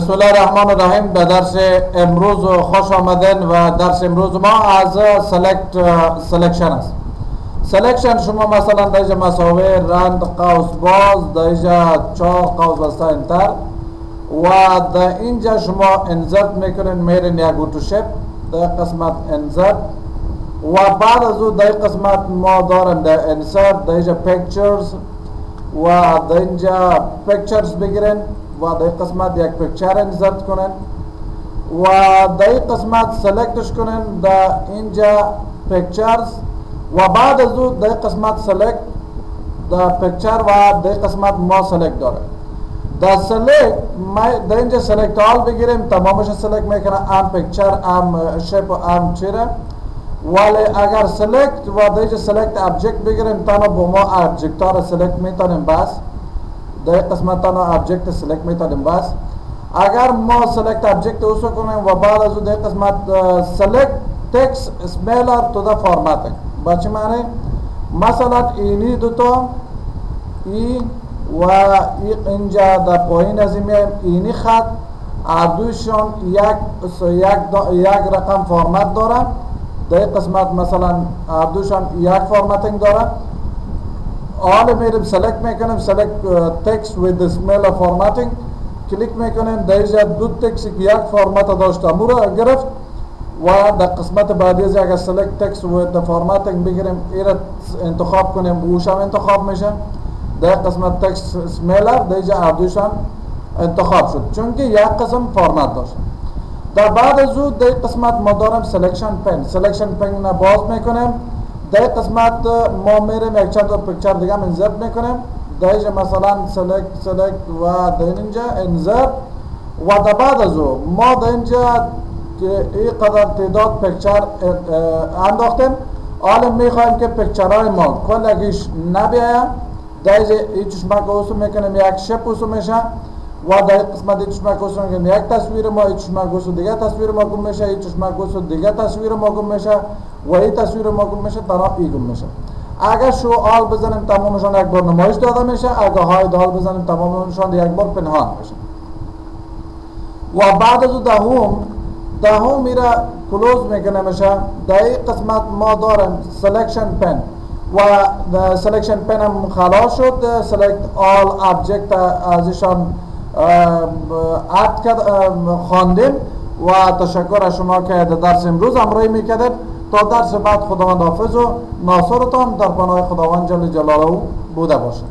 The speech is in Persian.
بسم الله الرحمن الرحیم به درس امروز خوش آمدین و درس امروز ما از select selection است selection شما مثلا در اینجا مساوی rand قوس باز در چهار قوس بسته enter و در اینجا شما insert می‌کنین میرین یا go to shape در قسمت insert و بعد از او در قسمت ما داریم در insert در pictures و در اینجا pictures بگیرین و در قسمت یک picture insert کنین و در قسمت select ش کنین در اینجا pictures و بعد از او در قسمت select در picture و در قسمت ما select داره. در select در اینجا select all بگیریم تمامش select می‌کنه ام picture ام shape و ام چیره. ولی اگر select و در اینجا select object بگیریم تنها با ما object ها را select می‌تونیم بس. در قسمت تنها ابجکت سلکت می‌تونیم بس اگر ما سلکت ابجکت اوسو کنیم و بعد از در قسمت سلکت تکس سمیلر تو دا فارماتینگ با چی معنی مثلا اینی دوتا ای و اینجا در پایین از این اینی خط دویشون یک یک رقم فرمت داره در قسمت مثلا دوشان یک فرمتینگ داره آل میریم سلکت می‌کنیم سلکت تکس with smell of formatting. کلیک می‌کنیم در اینجا دو تکس یک فرمت داشته مو را گرفت و در قسمت بعدی از اگر سلکت تکس و فرماتینگ بگیریم ایرا انتخاب کنیم اوش هم انتخاب میشه در قسمت تکس سمیلر در اینجا اردوشان انتخاب شد چون که یک قسم فرمت داشت در بعد از او در قسمت ما دارم سلکشن پن سلکشن پن را باز می‌کنیم در قسمت ما میریم یک چند تا picture دیگه هم insert می‌کنیم. اینجا مثلا select select و در اینجا و در بعد از او ما در اینجا این قدر تعداد picture انداختیم حالا می‌خوایم که picture های ما کلگیش در این چشمک اوسو می‌کنیم یک shape اوسو میشه. و در قسمت چشمک اوسو می‌کنیم یک تصویر ما این چشمک اوسو دیگه تصویر ما گم میشه این چشمک اوسو دیگه تصویر ما گم میشه و این تصویر ما گم میشه تنها ای گم میشه. اگر شو آل بزنیم تمامشان یک بار نمایش داده میشه. اگر های دال بزنیم تمامشان یک بار پنهان میشه. و بعد از دهم دهم میره کلوز می‌کنه میشه. در قسمت ما داریم سلکشن پن. و سلکشن پن هم خلاص شد. سلکت آل ابجکت ازشان اد خواندیم و تشکر از شما که در درس امروز همراهی می‌کردید. تا درس بعد خداوند حافظ و ناصرتان در پناه خداوند جل جلاله بوده باشد.